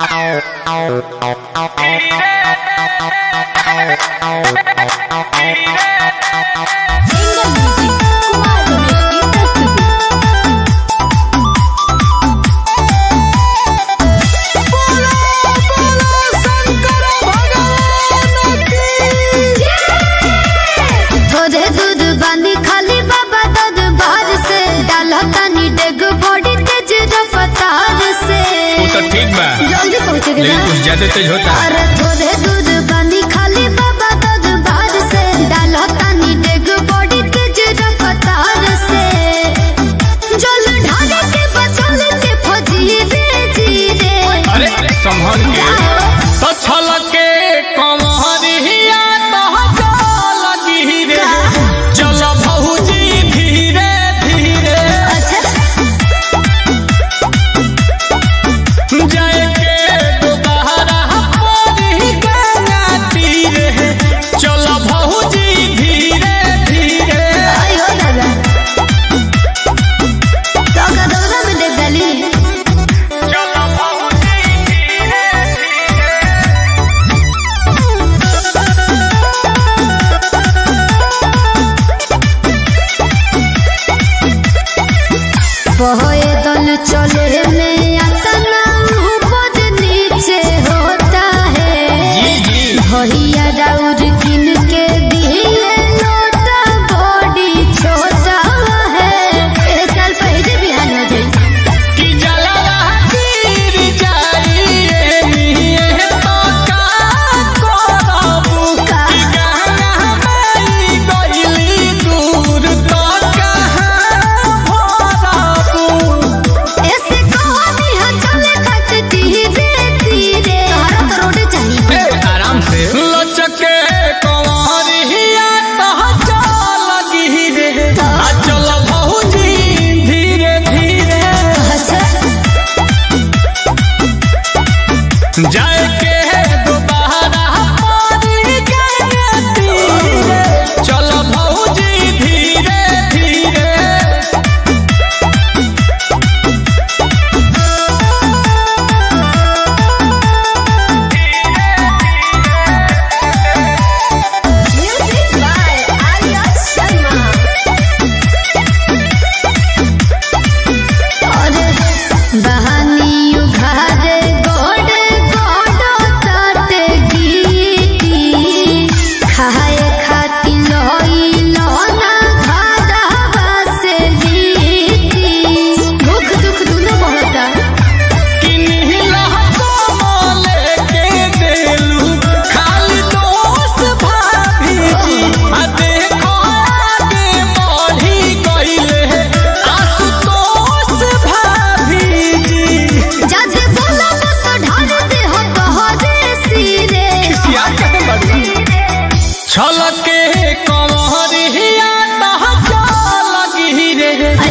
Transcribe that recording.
Yeah. लेकिन कुछ ज़्यादा तेज होता अरे थोड़े दूध बांधी खाली बाबा दूध बाज से। डालो तनी डेग बॉडी तेज रफ्तार से। जल ढाले के बचल के फजी रे जी रे। अरे संभल के dicho